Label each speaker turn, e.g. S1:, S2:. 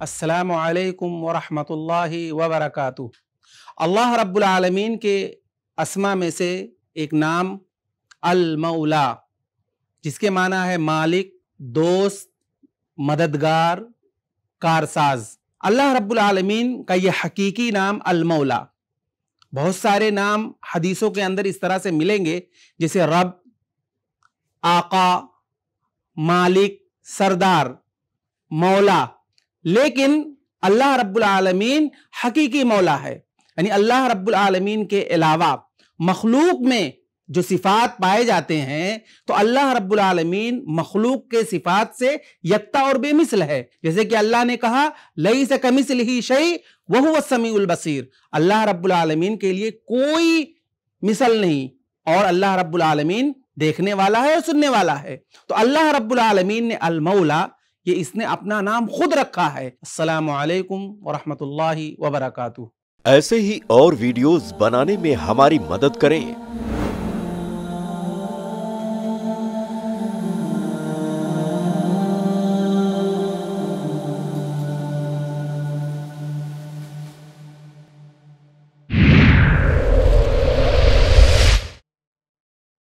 S1: السلام علیکم ورحمۃ اللہ وبرکاتہ۔ اللہ رب العالمین کے اسما میں سے ایک نام المولا، جس کے معنی ہے مالک، دوست، مددگار، کارساز۔ اللہ رب العالمین کا یہ حقیقی نام المولا۔ بہت سارے نام حدیثوں کے اندر اس طرح سے ملیں گے، جیسے رب، آقا، مالک، سردار، مولا۔ لیکن اللہ رب العالمین حقیقی مولا ہے۔ یعنی اللہ رب العالمین کے علاوہ مخلوق میں جو صفات پائے جاتے ہیں، تو اللہ رب العالمین مخلوق کے صفات سے یکتا اور بے مثل ہے۔ جیسے کہ اللہ نے کہا لئی سے کمثل ہی شعی وہ سمیع البصیر۔ اللہ رب العالمین کے لیے کوئی مثل نہیں اور اللہ رب العالمین دیکھنے والا ہے اور سننے والا ہے۔ تو اللہ رب العالمین نے المولا یہ اس نے اپنا نام خود رکھا ہے۔ السلام علیکم ورحمۃ اللہ وبرکاتہ۔
S2: ایسے ہی اور ویڈیوز بنانے میں ہماری مدد کریں۔